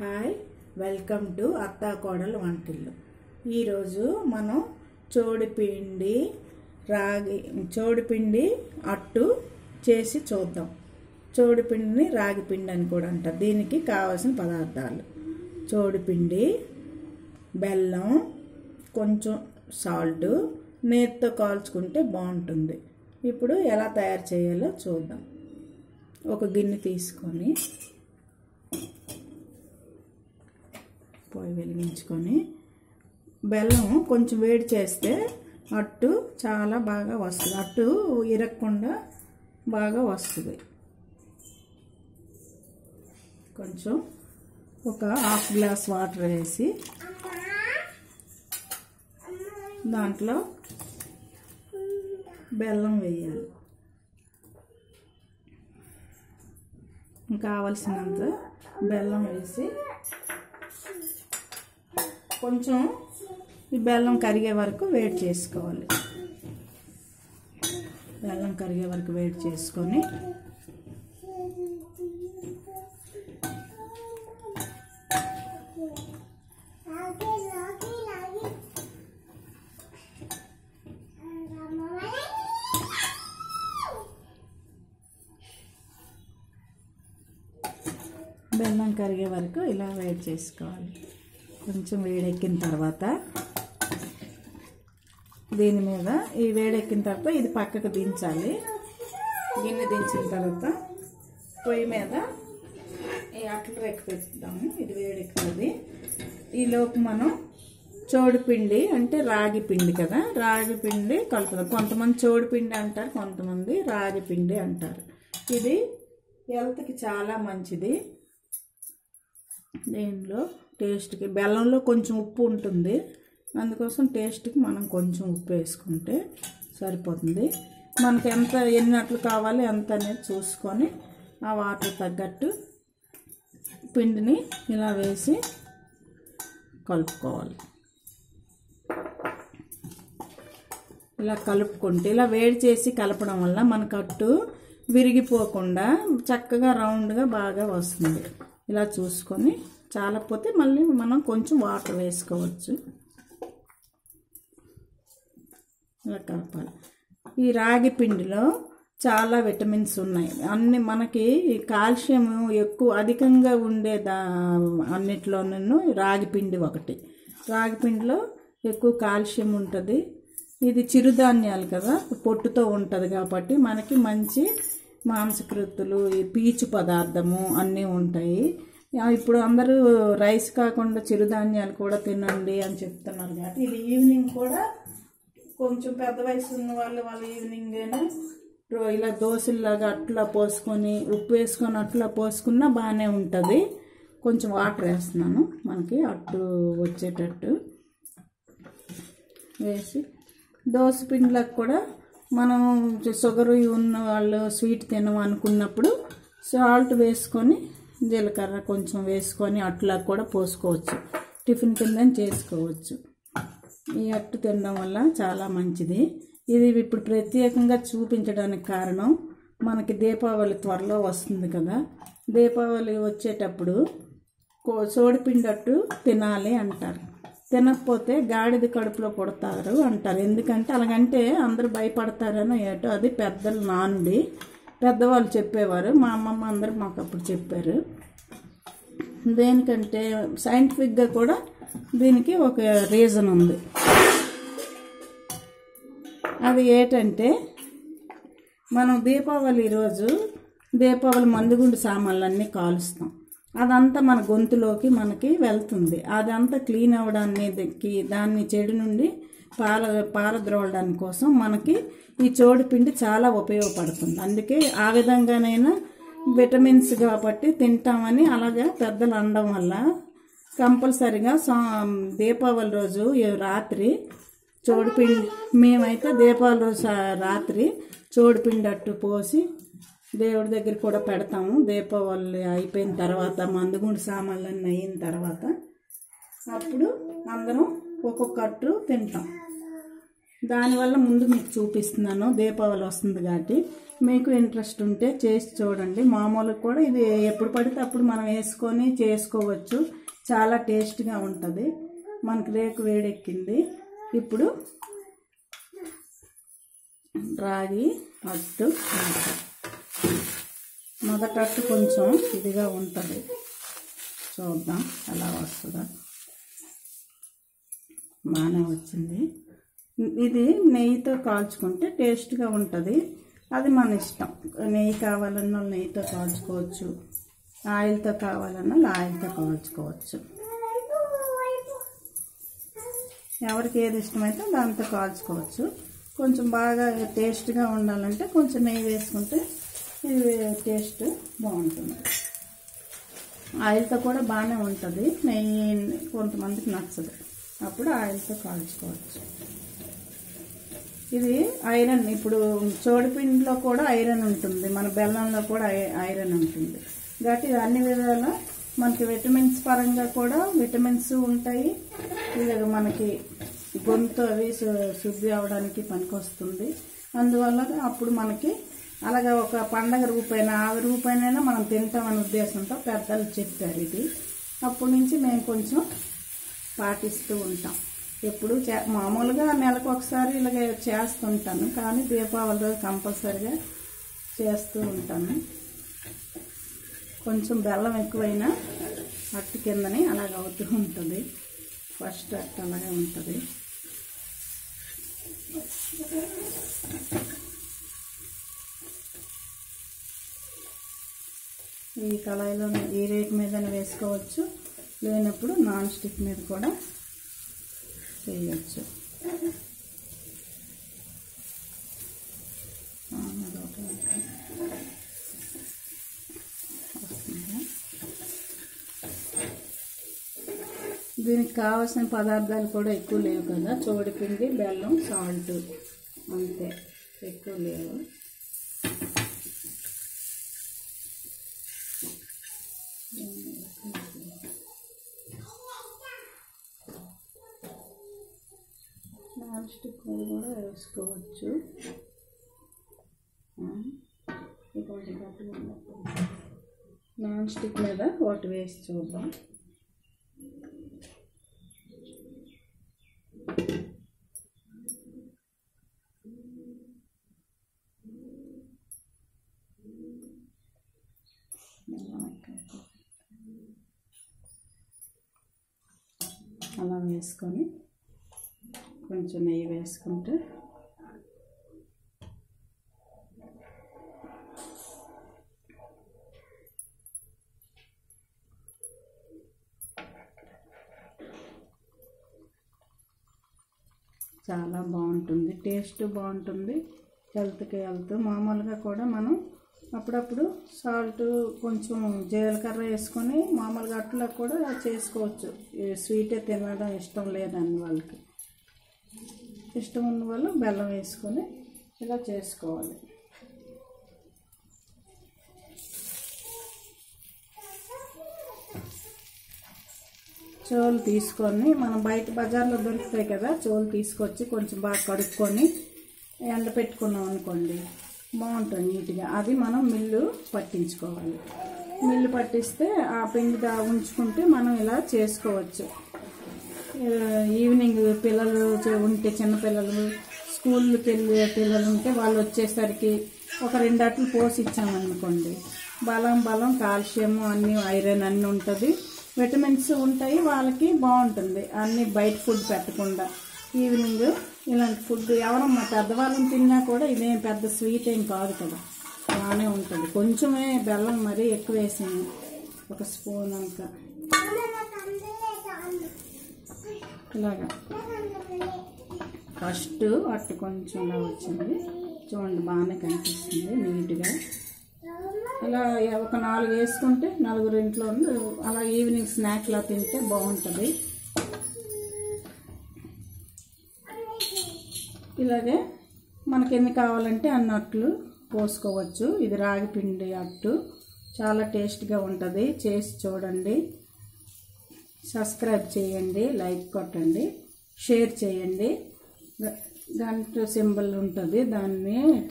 Hi welcome to అత్తా కోడలు వంటిల్లు. ఈరోజు మనం చోడిపిండి రాగి చోడిపిండి అట్టు చేసి చూద్దాం. చోడిపిండిని రాగి పిండి అని కూడా అంటారు. దీనికి కావాల్సిన పదార్థాలు. చోడిపిండి బెల్లం కొంచెం సాల్ట్ నేతితో కాల్చుకుంటే బాగుంటుంది. ఇప్పుడు ఎలా తయారు చేయాలో చూద్దాం. ఒక గిన్నె తీసుకొని పొయ్యి వెలిగించుకొని బెల్లం కొంచెం వేడి చేస్తే అట్టు చాలా బాగా వస్తుంది. అట్టు ఇరగకుండా బాగా వస్తుంది. కొంచెం ఒక హాఫ్ గ్లాస్ వాటర్ వేసి దాంట్లో బెల్లం వేయాలి. కావలసినంత బెల్లం వేసి కొంచెం ఈ బెల్లం కరిగే వరకు వేడి చేసుకోవాలి. బెల్లం కరిగే వరకు వేడి చేసుకొని బెల్లం కరిగే వరకు ఇలా వేడి చేసుకోవాలి. కొంచెం వేడెక్కిన తర్వాత దీని మీద ఈ వేడెక్కిన తర్వాత ఇది పక్కకు దించాలి. గిన్నె దించిన తర్వాత పొయ్యి మీద ఈ అట్లు రెక్క ఇది వేడెక్కుతుంది ఈలోపు మనం చోడుపిండి అంటే రాగి పిండి కదా? రాగి పిండి కలుపుదాం. కొంతమంది చోడుపిండి అంటారు కొంతమంది రాగి పిండి అంటారు. ఇది హెల్త్కి చాలా మంచిది. దీనిలో టేస్ట్కి బెల్లంలో కొంచెం ఉప్పు ఉంటుంది. అందుకోసం టేస్ట్కి మనం కొంచెం ఉప్పు వేసుకుంటే సరిపోతుంది. మనకి ఎంత ఎన్ని అట్లు కావాలి ఎంత అనేది చూసుకొని ఆ వాటర్ తగ్గట్టు పిండిని ఇలా వేసి కలుపుకోవాలి. ఇలా కలుపుకుంటే ఇలా వేడి చేసి కలపడం వల్ల మన కట్టు విరిగిపోకుండా చక్కగా రౌండ్గా బాగా వస్తుంది. ఇలా చూసుకొని చాలకపోతే మళ్ళీ మనం కొంచెం వాటర్ వేసుకోవచ్చు. ఇలా కలపాలి. ఈ రాగి పిండిలో చాలా విటమిన్స్ ఉన్నాయి. అన్ని మనకి కాల్షియం ఎక్కువ అధికంగా ఉండే దా అన్నిట్లోనూ రాగిపిండి ఒకటి. రాగి పిండిలో ఎక్కువ కాల్షియం ఉంటుంది. ఇది చిరుధాన్యాలు కదా పొట్టుతో ఉంటుంది కాబట్టి మనకి మంచి మాంసకృతులు ఈ పీచు పదార్థము అన్నీ ఉంటాయి. ఇప్పుడు అందరూ రైస్ కాకుండా చిరుధాన్యాలు కూడా తినండి అని చెప్తున్నారు కాబట్టి ఇది ఈవినింగ్ కూడా కొంచెం పెద్ద వయసు ఉన్న వాళ్ళు వాళ్ళు ఈవినింగ్ అయినా ఇలా దోశల్లాగా అట్లా పోసుకొని ఉప్పు వేసుకొని అట్లా పోసుకున్నా బాగానే ఉంటుంది. కొంచెం వాటర్ వేస్తున్నాను మనకి అట్టు వచ్చేటట్టు. వేసి దోశ పిండిలకు కూడా మనం షుగర్ ఉన్న వాళ్ళు స్వీట్ తినం అనుకున్నప్పుడు సాల్ట్ వేసుకొని జీలకర్ర కొంచెం వేసుకొని అట్లా కూడా పోసుకోవచ్చు. టిఫిన్ కింద చేసుకోవచ్చు. ఈ అట్టు తినడం వల్ల చాలా మంచిది. ఇది ఇప్పుడు ప్రత్యేకంగా చూపించడానికి కారణం మనకి దీపావళి త్వరలో వస్తుంది కదా. దీపావళి వచ్చేటప్పుడు సోడిపిండి అట్టు తినాలి అంటారు. తినకపోతే గాడిద కడుపులో కొడతారు అంటారు. ఎందుకంటే అలాగంటే అందరూ భయపడతారనో ఏటో అది పెద్దలు నానుడి. పెద్దవాళ్ళు చెప్పేవారు. మా అమ్మమ్మ అందరూ మాకు అప్పుడు చెప్పారు. దేనికంటే సైంటిఫిక్గా కూడా దీనికి ఒక రీజన్ ఉంది. అది ఏంటంటే మనం దీపావళి రోజు దీపావళి మందుగుండు సామాన్లన్నీ కాలుస్తాం. అదంతా మన గొంతులోకి మనకి వెళ్తుంది. అదంతా క్లీన్ అవ్వడానికి దాన్ని చెడు నుండి పాల పాల ద్రోవడానికి కోసం మనకి ఈ చోడుపిండి చాలా ఉపయోగపడుతుంది. అందుకే ఆ విధంగానైనా విటమిన్స్ కాబట్టి తింటామని అలాగా పెద్దలు అనడం వల్ల కంపల్సరిగా సో దీపావళి రోజు రాత్రి చోడుపిండి మేమైతే దీపావళి రోజు రాత్రి చోడుపిండి అట్టు పోసి దేవుడి దగ్గర కూడా పెడతాము. దీపావళి అయిపోయిన తర్వాత మందుగుండు సామాన్లన్నీ అయిన తర్వాత అప్పుడు అందరం ఒక్కొక్క అట్టు తింటాం. దానివల్ల ముందు మీకు చూపిస్తున్నాను. దీపావళి వస్తుంది కాబట్టి మీకు ఇంట్రెస్ట్ ఉంటే చేసి చూడండి. మామూలుగా కూడా ఇది ఎప్పుడు పడితే అప్పుడు మనం వేసుకొని చేసుకోవచ్చు. చాలా టేస్ట్గా ఉంటుంది. మనకు రేకు వేడెక్కింది. ఇప్పుడు రాగి అట్టు మొదటట్టు కొంచెం ఇదిగా ఉంటుంది. చూద్దాం ఎలా వస్తుందో. బాగానే వచ్చింది. ఇది నెయ్యితో కాల్చుకుంటే టేస్ట్గా ఉంటుంది. అది మన ఇష్టం. నెయ్యి కావాలన్నా నెయ్యితో కాల్చుకోవచ్చు. ఆయిల్తో కావాలన్నా ఆయిల్తో కాల్చుకోవచ్చు. ఎవరికి ఏది ఇష్టమైతే దాంతో కాల్చుకోవచ్చు. కొంచెం బాగా టేస్ట్గా ఉండాలంటే కొంచెం నెయ్యి వేసుకుంటే టేస్ట్ బాగుంటుంది. ఆయిల్తో కూడా బాగానే ఉంటుంది. నెయ్యి కొంతమందికి నచ్చదు. అప్పుడు ఆయిల్తో కాల్చుకోవచ్చు. ఇది ఐరన్. ఇప్పుడు చోడిపిండిలో కూడా ఐరన్ ఉంటుంది. మన బెల్లంలో కూడా ఐ- ఐరన్ ఉంటుంది. కాబట్టి అన్ని విధాల మనకి విటమిన్స్ పరంగా కూడా విటమిన్స్ ఉంటాయి. ఇది మనకి గొంతు అవి శుద్ధి అవడానికి పనికొస్తుంది. అందువల్ల అప్పుడు మనకి అలాగే ఒక పండగ రూపాయన ఆవి రూపాయనైనా మనం తింటామనే ఉద్దేశంతో పెద్దలు చెప్పారు ఇది. అప్పటి నుంచి మేము కొంచెం పాటిస్తూ ఉంటాం. ఎప్పుడు చే మామూలుగా నెలకు ఒకసారి ఇలాగ చేస్తుంటాను కానీ దీపావళి రోజు కంపల్సరిగా చేస్తూ ఉంటాను. కొంచెం బెల్లం ఎక్కువైనా అట్టు కిందని అలాగ అవుతూ ఉంటుంది. ఫస్ట్ అట్టు అలాగే ఉంటుంది. ఈ కళాయిలో ఈ రేట్ మీద వేసుకోవచ్చు. లేనప్పుడు నాన్ స్టిక్ మీద కూడా వేయచ్చు. దీనికి కావాల్సిన పదార్థాలు కూడా ఎక్కువ లేవు కదా. చోడిపిండి బెల్లం సాల్ట్ అంతే. ఎక్కువ లేవు నాన్ స్టిక్ మీద కూడా నాన్ స్టిక్ మీద ఒకటి వేసి చూద్దాం. అలా వేసుకొని కొంచెం నెయ్యి వేసుకుంటే చాలా బాగుంటుంది. టేస్ట్ బాగుంటుంది. హెల్త్కి హెల్త్. మామూలుగా కూడా మనం అప్పుడప్పుడు సాల్ట్ కొంచెం జీలకర్ర వేసుకొని మామూలుగా అట్లా కూడా చేసుకోవచ్చు. స్వీటే తినడం ఇష్టం లేదని వాళ్ళకి. ఇష్టం ఉన్న వాళ్ళు బెల్లం వేసుకొని ఇలా చేసుకోవాలి. చోలు తీసుకొని మనం బయట బజార్లో దొరుకుతాయి కదా చోలు తీసుకొచ్చి కొంచెం బాగా కడుక్కొని ఎండ పెట్టుకున్నాం అనుకోండి బాగుంటుంది నీట్గా. అది మనం మిల్లు పట్టించుకోవాలి. మిల్లు పట్టిస్తే ఆ పిండి దా ఉంచుకుంటే మనం ఇలా చేసుకోవచ్చు. ఈవినింగ్ పిల్లలు ఉంటే చిన్నపిల్లలు స్కూల్కి వెళ్ళే పిల్లలు ఉంటే వాళ్ళు వచ్చేసరికి ఒక రెండు అట్లు పోసి ఇచ్చామనుకోండి బలం బలం కాల్షియం అన్నీ ఐరన్ అన్నీ ఉంటుంది. విటమిన్స్ ఉంటాయి వాళ్ళకి బాగుంటుంది. అన్ని బయట ఫుడ్ పెట్టకుండా. ఈవినింగ్ ఇలాంటి ఫుడ్ ఎవరమ్మా పెద్దవాళ్ళని తిన్నా కూడా ఇదేం పెద్ద స్వీట్ ఏం కాదు కదా. బాగానే ఉంటుంది. కొంచెమే బెల్లం మరీ ఎక్కువ వేసాను ఒక స్పూన్ అంతా. ఇలాగా. ఫస్ట్ అట్టు కొంచెం వచ్చింది. చూడండి బాగానే కనిపిస్తుంది నీట్గా. ఇలా ఒక నాలుగు వేసుకుంటే నలుగురు ఇంట్లో అలా ఈవినింగ్ స్నాక్లా తింటే బాగుంటుంది. ఇలాగే మనకి ఎన్ని కావాలంటే అన్ని అట్లు పోసుకోవచ్చు. ఇది రాగి పిండి అట్టు. చాలా టేస్ట్గా ఉంటుంది. చేసి చూడండి. సబ్స్క్రైబ్ చేయండి. లైక్ కొట్టండి. షేర్ చేయండి. గంట సింబల్ ఉంటుంది. దాన్ని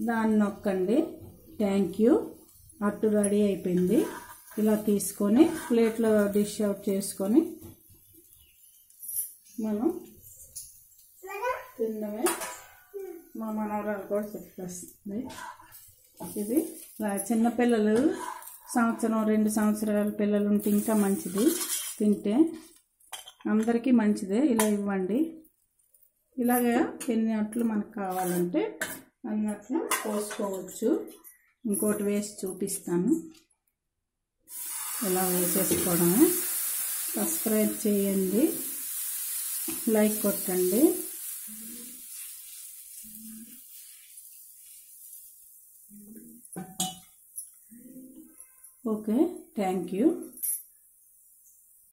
దాన్ని నొక్కండి. థ్యాంక్ యూ అట్టు రెడీ అయిపోయింది. ఇలా తీసుకొని ప్లేట్లో డిష్ అవుట్ చేసుకొని మనం తినడమే మా మనవరాలు కూడా చెప్పేస్తుంది. ఇది చిన్నపిల్లలు సంవత్సరం రెండు సంవత్సరాల పిల్లలు ఉంటే ఇంకా మంచిది. తింటే అందరికీ మంచిదే. ఇలా ఇవ్వండి. ఇలాగా ఎన్ని అట్లు మనకు కావాలంటే అన్నట్లు పోసుకోవచ్చు. ఇంకోటి వేసి చూపిస్తాను. ఇలా వేసేసుకోవడమే. సబ్స్క్రైబ్ చేయండి. లైక్ కొట్టండి. Okay thank you